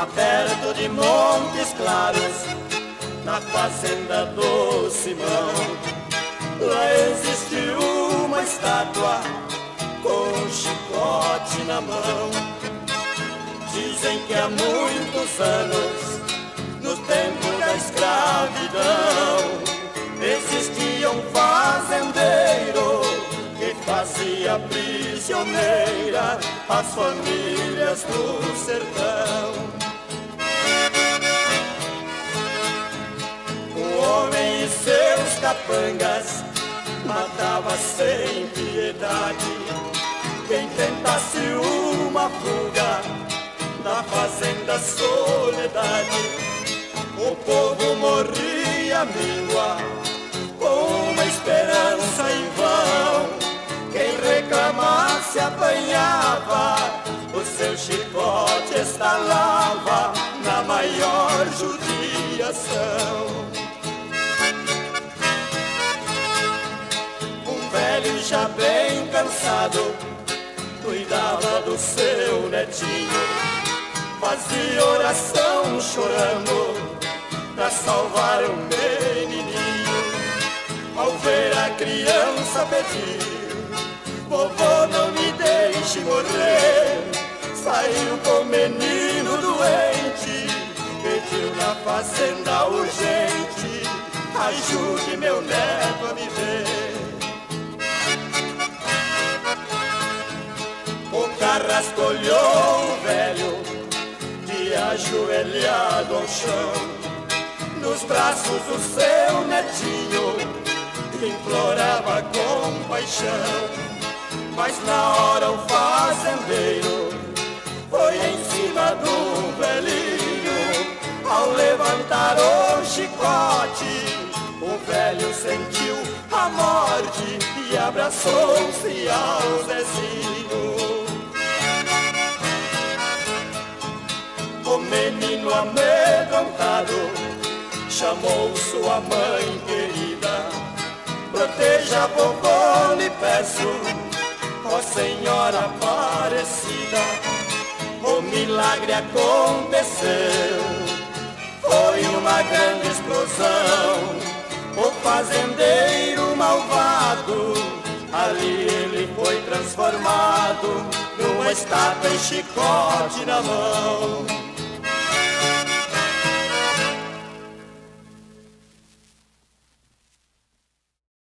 lá perto de Montes Claros, na fazenda do Simão. Lá existe uma estátua com um chicote na mão. Dizem que há muitos anos, no tempo da escravidão, existia um fazendeiro que fazia prisioneira as famílias do sertão. homem e seus capangas matava sem piedade quem tentasse uma fuga da fazenda soledade. O povo morria míngua com uma esperança em vão. Quem reclamasse apanhava, o seu chicote estalava na maior judiação. velho já bem cansado cuidava do seu netinho, fazia oração chorando pra salvar o menininho. Ao ver a criança pedir, vovô não me deixe morrer, saiu com o menino doente, pediu na fazenda urgente, ajude meu neto a viver. rascolhou o velho de ajoelhado ao chão, nos braços do seu netinho, implorava compaixão. Mas na hora o fazendeiro foi em cima do velhinho, ao levantar o chicote, o velho sentiu a morte e abraçou-se ao Zezinho. menino amedrontado chamou sua mãe querida. Proteja a vovó, lhe peço, ó Senhora Aparecida. O milagre aconteceu, foi uma grande explosão. O fazendeiro malvado, ali ele foi transformado numa estátua e chicote na mão.